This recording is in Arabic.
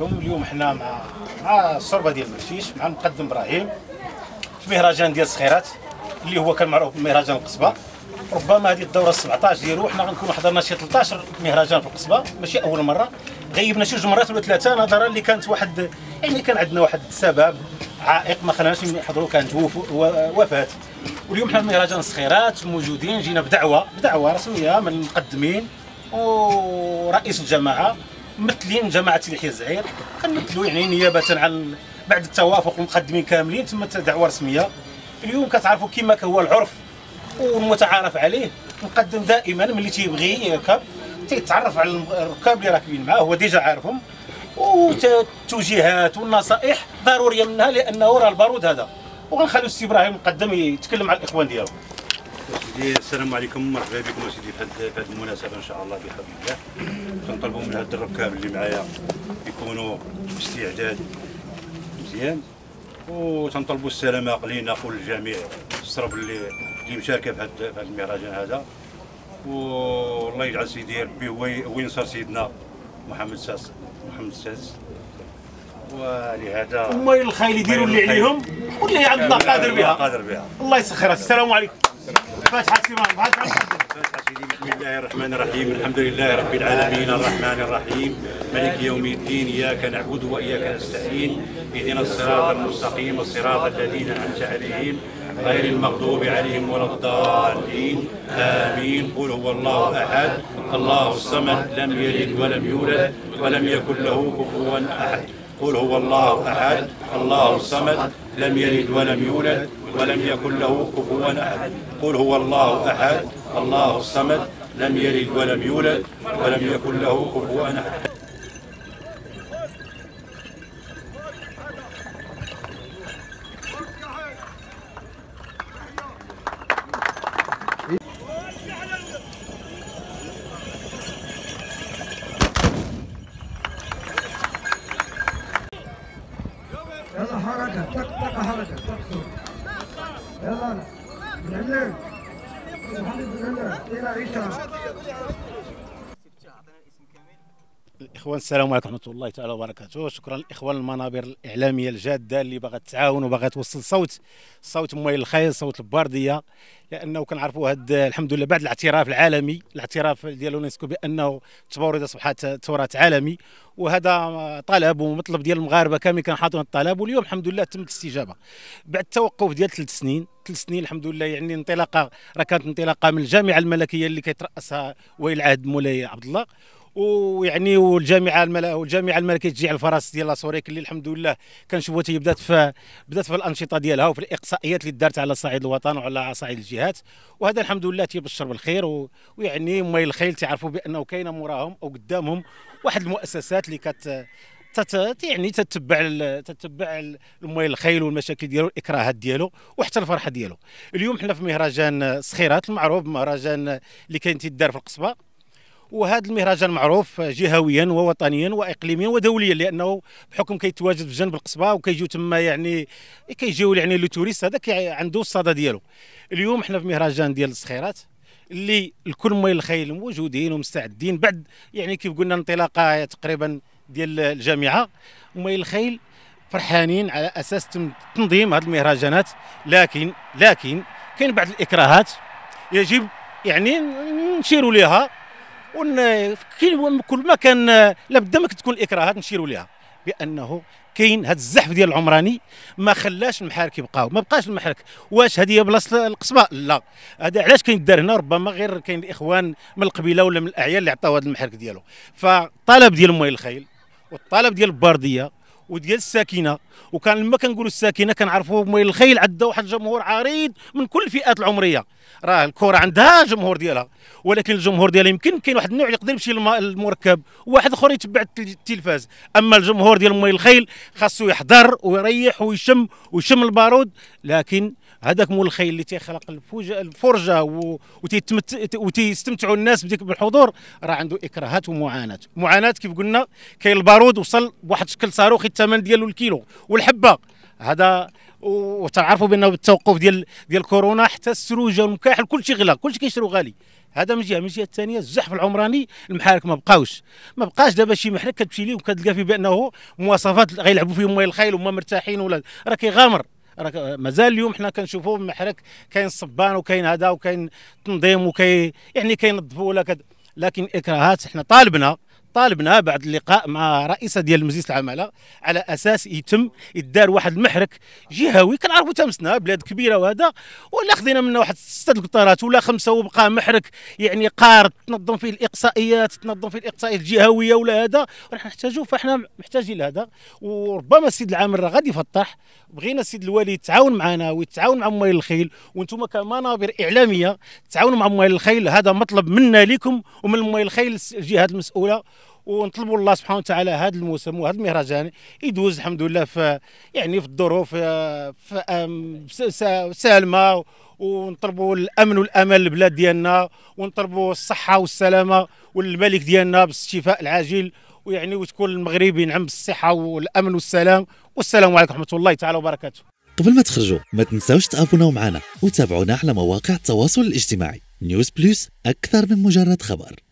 عليكم. اليوم حنا مع مع الشربه ديال المرشيش مع المقدم إبراهيم في مهرجان ديال الصخيرات اللي هو كان معروف بمهرجان القصبة. ربما هذه الدورة 17 ديالو حنا غنكونوا حضرنا شي 13 مهرجان في القصبة ماشي أول مرة. غيبنا شي جوج مرات ولا ثلاثة نظرا اللي كانت واحد يعني كان عندنا واحد السبب عائق ما خلاناش نحضروا كانت وفاه واليوم حنا مهرجان الصخيرات موجودين جينا بدعوه بدعوة رسمية من المقدمين ورئيس الجماعة. ممثلين جماعة يحيى الزعير كنمثلوا يعني نيابة عن بعد التوافق المقدمين كاملين تم دعوة رسمية. اليوم كتعرفوا كما هو العرف والمتعارف عليه نقدم دائما ملي تيبغي يركب تيتعرف على الركاب اللي راكبين معاه هو déjà عارفهم. والتوجيهات والنصائح ضرورية منها لأنه راه البارود هذا. وغنخليو السي إبراهيم المقدم يتكلم على الإخوان ديالو. سيدي السلام عليكم. مرحبا بكم سيدي في هذه المناسبة إن شاء الله بحول الله. كنطلبوا من هاد الركاب اللي معايا يكونوا باستعداد مزيان. وتنطلبوا السلامة لينا وللجميع السرب اللي اللي مشاركة في هذا هذا المهرجان هذا. والله يجعل سيدي ربي هو ينصر سيدنا محمد ساس محمد السادس ولهذا هما الخيل يديروا اللي عليهم واللي عندنا قادر بها. قادر بها. الله يسخرها. السلام عليكم. فاتحة بسم الله الرحمن الرحيم. الحمد لله رب العالمين. الرحمن الرحيم. مالك يوم الدين. إياك نعبد وإياك نستعين. اهدنا الصراط المستقيم الصراط الذين أنعمت عليهم. غير المغضوب عليهم ولا الضالين. آمين. قل هو الله أحد. الله الصمد لم يلد ولم يولد ولم يكن له كفوا أحد. قل هو الله أحد. الله الصمد لم يلد ولم يولد ولم يكن له كفوا أحد. قل هو الله أحد الله الصمد لم يلد ولم يولد ولم يكن له كفوا أحد. يلا حركة طق طق حركة طق صوت يلا بنعلم محمد بنعلم إلى عيسى الإخوان السلام عليكم ورحمة الله تعالى وبركاته. شكرا للاخوان المنابر الإعلامية الجادة اللي باغا تعاون وباغا توصل صوت صوت مويل الخير صوت الباردية لأنه كنعرفوا هاد الحمد لله بعد الاعتراف العالمي الاعتراف ديال اليونسكو بأنه التبوريد اصبحت تراث عالمي وهذا طلب ومطلب ديال المغاربة كامل كان حاطين الطلب واليوم الحمد لله تمت الاستجابة. بعد التوقف ديال ثلاث سنين ثلاث سنين الحمد لله يعني انطلاقة راه كانت انطلاقة من الجامعة الملكية اللي كيترأسها ولي العهد مولاي عبد الله ويعني والجامعة الملا والجامعة الملكية تشجيع الفرس ديال لاسوريك اللي الحمد لله كنشوفوا هي بدات في بدات في الأنشطة ديالها وفي الإقصائيات اللي دارت على صعيد الوطن وعلى صعيد الجهات. وهذا الحمد لله تيبشر بالخير ويعني مالين الخيل تعرفوا بأنه كاينة موراهم أو قدامهم واحد المؤسسات اللي كت تت يعني تتبع ال- تتبع ال- المويه الخيل والمشاكل ديالو الإكراهات ديالو وحتى الفرحة ديالو. اليوم حنا في مهرجان صخيرات المعروف مهرجان اللي كاين تيدار في القصبة. وهذا المهرجان معروف جهويا ووطنيا وإقليميا ودوليا لأنه بحكم كيتواجد في جنب القصبة وكيجيو تما يعني كيجيو يعني les touristes هذا كي- عنده الصدى ديالو. اليوم حنا في مهرجان ديال الصخيرات اللي الكل مويل الخيل موجودين ومستعدين بعد يعني كيف قلنا انطلاقة تقريبا ديال الجامعة مويل الخيل فرحانين على أساس تنظيم هذه المهرجانات. لكن لكن كاين بعض الإكراهات يجب يعني نشيروا لها كل ما كان لابد ما تكون الاكراهات نشيروا لها بأنه كاين هذا الزحف ديال العمراني ما خلاش المحارك يبقاو. ما بقاش المحرك واش هذه بلاصة القصبة؟ لا. هذا علاش كيدار هنا؟ ربما غير كاين الإخوان من القبيلة ولا من الأعيان اللي عطاو هذا المحرك ديالو. فالطلب ديال مويه الخيل والطلب ديال الباردية وديال الساكنة. وكان لما كنقولوا الساكنة كنعرفوا الخيل عندها واحد الجمهور عريض من كل الفئات العمرية. راه الكرة عندها جمهور ديالها. ولكن الجمهور ديالها يمكن كاين واحد النوع اللي يقدر يمشي للم- للمركب وواحد آخر يتبع التل- التلفاز. أما الجمهور ديال مول الخيل خاصو يحضر ويريح ويشم ويشم البارود. لكن هذاك مول الخيل اللي تيخلق الفرجة وتيستمتعوا الناس بديك بالحضور راه عنده إكراهات ومعاناة. معاناة كيف قلنا كاين البارود وصل بواحد الشكل صاروخي الثمن ديالو الكيلو والحبة. هذا وتعرفوا بأنه بالتوقف ديال ديال كورونا حتى السروجه والمكاحل كل شيء غلا كل شيء كيشرو غالي. هذا من جهه من الجهة الثانية الزحف العمراني المحارك ما بقاوش. ما بقاش دابا شي محرك كتمشي ليه وكتلقى فيه بأنه مواصفات غيلعبوا فيهم مالين الخيل وما مرتاحين ولا راه كيغامر. راه مازال اليوم حنا كنشوفوا المحرك كاين صبان وكاين هذا وكاين تنظيم وكاين يعني كينظفوا ولا كد لكن الاكراهات حنا طالبنا طالبنا بعد اللقاء مع رئيسة ديال مجلس العمالة على أساس يتم يدار واحد المحرك جهوي. كنعرفوا تامسنا بلاد كبيرة وهذا. ولا خذينا منه واحد ستة القطارات ولا خمسة وبقى محرك يعني قار تنظم فيه الإقصائيات تنظم فيه الإقصائيات الجهوية ولا هذا. ونحن نحتاجوا فإحنا محتاجين لهذا. وربما السيد العامل راه غادي يفتح بغينا السيد الوالي يتعاون معنا ويتعاون مع موالي الخيل. وأنتم كمنابر إعلامية تعاونوا مع موالي الخيل. هذا مطلب منا لكم ومن موالي الخيل الجهات المسؤولة. ونطلبوا الله سبحانه وتعالى هذا الموسم وهذا المهرجان يدوز الحمد لله في يعني في الظروف سالمة ونطلبوا الأمن والأمان للبلاد ديالنا ونطلبوا الصحة والسلامة والملك ديالنا بالشفاء العاجل ويعني وتكون المغرب ينعم بالصحة والأمن والسلام والسلام عليكم ورحمة الله تعالى وبركاته. قبل ما تخرجوا ما تنساوش تابوناو معنا وتابعونا على مواقع التواصل الاجتماعي. نيوز بلوس أكثر من مجرد خبر.